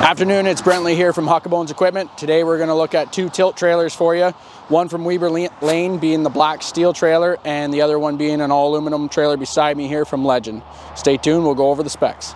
Afternoon, it's Brentley here from Huckabones Equipment. Today we're going to look at two tilt trailers for you. One from Weberlane being the black steel trailer and the other one being an all aluminum trailer beside me here from Legend. Stay tuned, we'll go over the specs.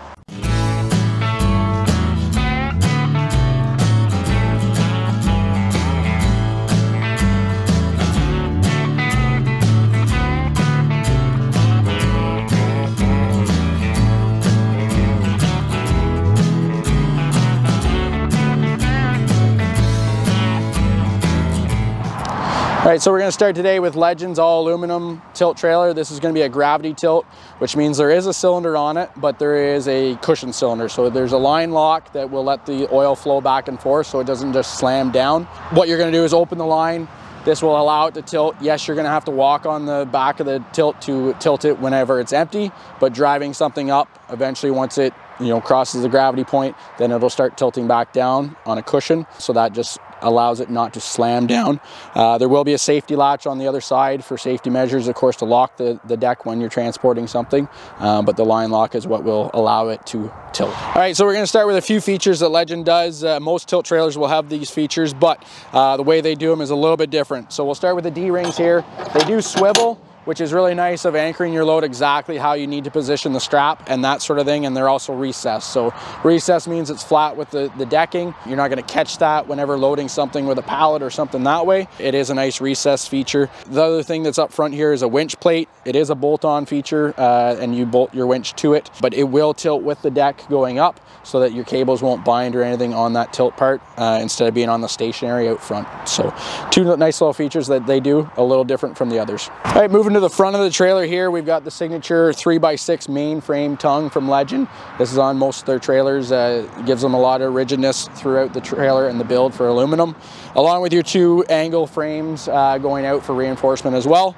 All right, so we're gonna start today with Legends all aluminum tilt trailer. This is gonna be a gravity tilt, which means there is a cylinder on it, but there is a cushion cylinder. So there's a line lock that will let the oil flow back and forth so it doesn't just slam down. What you're gonna do is open the line. This will allow it to tilt. Yes, you're gonna have to walk on the back of the tilt to tilt it whenever it's empty, but driving something up, eventually once it you know crosses the gravity point, then it'll start tilting back down on a cushion. So that just allows it not to slam down. Uh, there will be a safety latch on the other side for safety measures, of course, to lock the, the deck when you're transporting something, um, but the line lock is what will allow it to tilt. All right, so we're gonna start with a few features that Legend does. Uh, most tilt trailers will have these features, but uh, the way they do them is a little bit different. So we'll start with the D-rings here. They do swivel, which is really nice of anchoring your load exactly how you need to position the strap and that sort of thing. And they're also recessed. So recess means it's flat with the, the decking. You're not gonna catch that whenever loading something with a pallet or something that way. It is a nice recess feature. The other thing that's up front here is a winch plate. It is a bolt-on feature uh, and you bolt your winch to it, but it will tilt with the deck going up so that your cables won't bind or anything on that tilt part uh, instead of being on the stationary out front. So two nice little features that they do, a little different from the others. All right, moving to the front of the trailer here, we've got the signature 3x6 mainframe tongue from Legend. This is on most of their trailers. Uh, gives them a lot of rigidness throughout the trailer and the build for aluminum, along with your two angle frames uh, going out for reinforcement as well.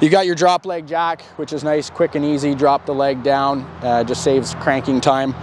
You got your drop leg jack, which is nice, quick and easy. Drop the leg down, uh, just saves cranking time.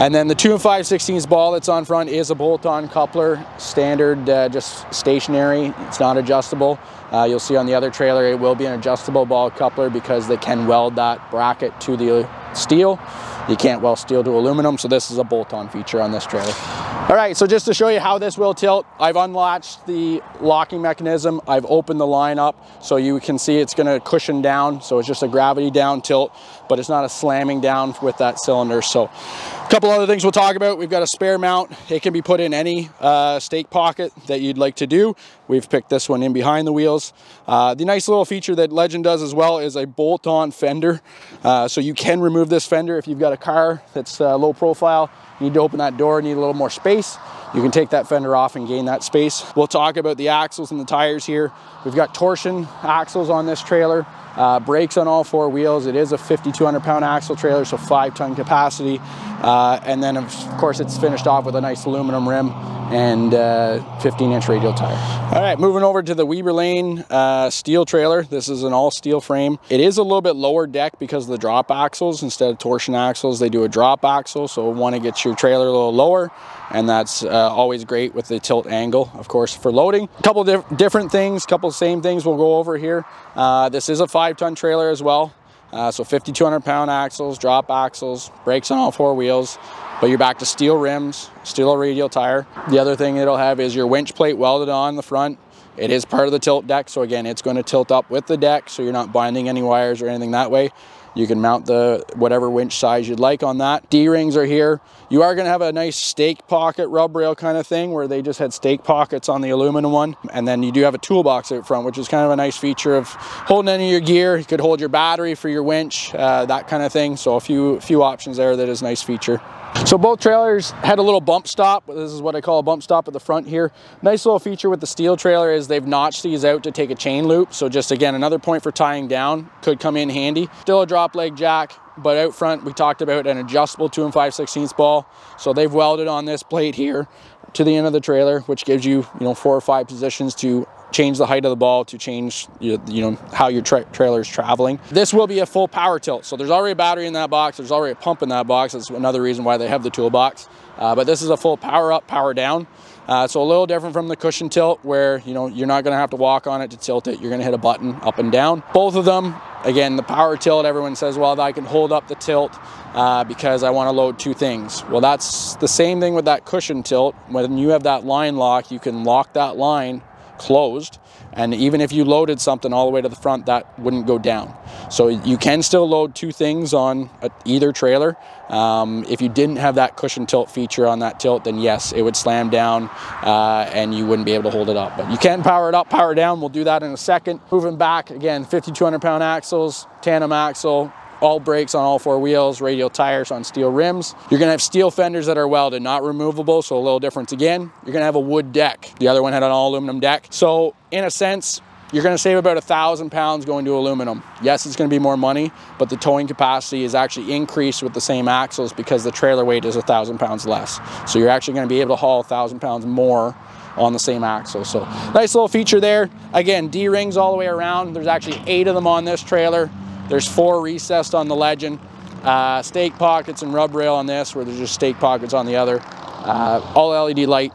And then the 2 and 5 16 ball that's on front is a bolt-on coupler, standard, uh, just stationary. It's not adjustable. Uh, you'll see on the other trailer it will be an adjustable ball coupler because they can weld that bracket to the steel. You can't weld steel to aluminum, so this is a bolt-on feature on this trailer. All right, so just to show you how this will tilt, I've unlatched the locking mechanism. I've opened the line up so you can see it's gonna cushion down. So it's just a gravity down tilt, but it's not a slamming down with that cylinder. So a couple other things we'll talk about. We've got a spare mount. It can be put in any uh, stake pocket that you'd like to do. We've picked this one in behind the wheels. Uh, the nice little feature that Legend does as well is a bolt-on fender. Uh, so you can remove this fender if you've got a car that's uh, low profile you need to open that door, need a little more space place. You can take that fender off and gain that space. We'll talk about the axles and the tires here. We've got torsion axles on this trailer, uh, brakes on all four wheels. It is a 5,200 pound axle trailer, so five ton capacity. Uh, and then of course it's finished off with a nice aluminum rim and uh, 15 inch radial tire. All right, moving over to the Weberlane uh, steel trailer. This is an all steel frame. It is a little bit lower deck because of the drop axles. Instead of torsion axles, they do a drop axle. So want to get your trailer a little lower and that's uh, always great with the tilt angle, of course, for loading. A couple diff different things, couple same things we'll go over here. Uh, this is a five ton trailer as well. Uh, so 5,200 pound axles, drop axles, brakes on all four wheels, but you're back to steel rims, steel radial tire. The other thing it'll have is your winch plate welded on the front. It is part of the tilt deck, so again, it's going to tilt up with the deck, so you're not binding any wires or anything that way. You can mount the whatever winch size you'd like on that. D-rings are here. You are gonna have a nice stake pocket rub rail kind of thing where they just had stake pockets on the aluminum one. And then you do have a toolbox out front, which is kind of a nice feature of holding any of your gear. You could hold your battery for your winch, uh, that kind of thing. So a few, few options there that is a nice feature. So both trailers had a little bump stop. This is what I call a bump stop at the front here. Nice little feature with the steel trailer is they've notched these out to take a chain loop. So just again, another point for tying down could come in handy. Still a drop leg jack, but out front we talked about an adjustable 2 and 5 16 ball. So they've welded on this plate here to the end of the trailer, which gives you, you know, four or five positions to change the height of the ball to change you know how your tra trailer is traveling. This will be a full power tilt. So there's already a battery in that box. There's already a pump in that box. That's another reason why they have the toolbox. Uh, but this is a full power up, power down. Uh, so a little different from the cushion tilt where you know you're not going to have to walk on it to tilt it. You're going to hit a button up and down. Both of them, again, the power tilt. Everyone says, well, I can hold up the tilt uh, because I want to load two things. Well, that's the same thing with that cushion tilt. When you have that line lock, you can lock that line closed and even if you loaded something all the way to the front that wouldn't go down. So you can still load two things on either trailer. Um, if you didn't have that cushion tilt feature on that tilt then yes it would slam down uh, and you wouldn't be able to hold it up. But you can power it up power down. We'll do that in a second. Moving back again 5200 pound axles tandem axle all brakes on all four wheels, radial tires on steel rims. You're gonna have steel fenders that are welded, not removable, so a little difference again. You're gonna have a wood deck. The other one had an all aluminum deck. So in a sense, you're gonna save about a thousand pounds going to aluminum. Yes, it's gonna be more money, but the towing capacity is actually increased with the same axles because the trailer weight is a thousand pounds less. So you're actually gonna be able to haul a thousand pounds more on the same axle. So nice little feature there. Again, D-rings all the way around. There's actually eight of them on this trailer. There's four recessed on the Legend. Uh, stake pockets and rub rail on this, where there's just stake pockets on the other. Uh, all LED light.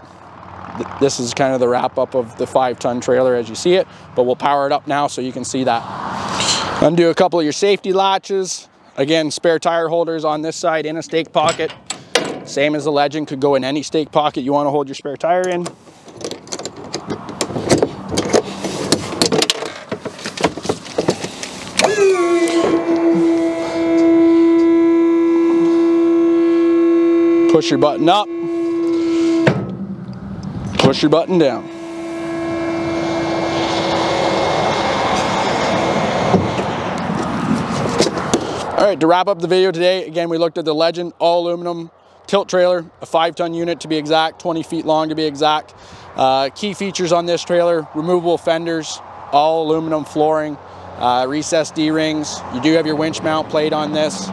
This is kind of the wrap up of the five ton trailer as you see it, but we'll power it up now so you can see that. Undo a couple of your safety latches. Again, spare tire holders on this side in a stake pocket. Same as the Legend, could go in any stake pocket you want to hold your spare tire in. Push your button up. Push your button down. All right, to wrap up the video today, again, we looked at the Legend all aluminum tilt trailer, a five ton unit to be exact, 20 feet long to be exact. Uh, key features on this trailer, removable fenders, all aluminum flooring, uh, recessed D-rings. You do have your winch mount plate on this.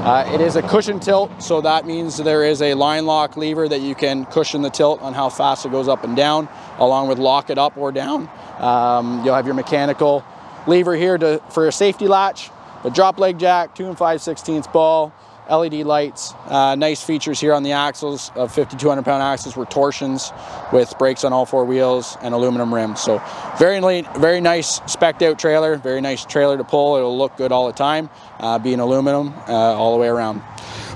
Uh, it is a cushion tilt, so that means there is a line lock lever that you can cushion the tilt on how fast it goes up and down, along with lock it up or down. Um, you'll have your mechanical lever here to, for a safety latch, the drop leg jack, 2 and 5 16 ball, LED lights, uh, nice features here on the axles of 5,200 pound axles were torsions with brakes on all four wheels and aluminum rims. So very, very nice specked out trailer, very nice trailer to pull. It'll look good all the time, uh, being aluminum uh, all the way around.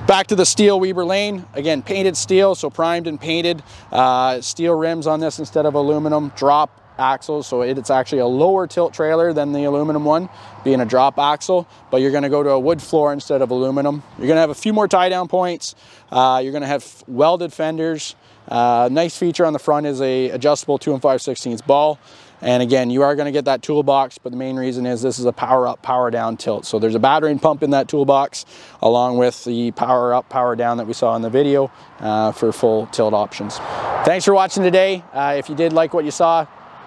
Back to the steel Weberlane, again painted steel, so primed and painted. Uh, steel rims on this instead of aluminum, drop axles, so it's actually a lower tilt trailer than the aluminum one, being a drop axle, but you're gonna go to a wood floor instead of aluminum. You're gonna have a few more tie down points. Uh, you're gonna have welded fenders. Uh, nice feature on the front is a adjustable 2 and 5 16 ball. And again, you are gonna get that toolbox, but the main reason is this is a power up, power down tilt. So there's a battery and pump in that toolbox, along with the power up, power down that we saw in the video uh, for full tilt options. Thanks for watching today. Uh, if you did like what you saw,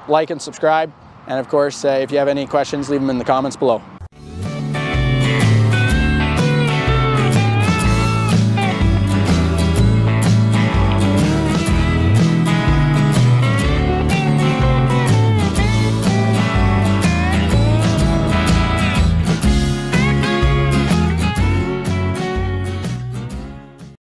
like and subscribe. And of course, uh, if you have any questions, leave them in the comments below.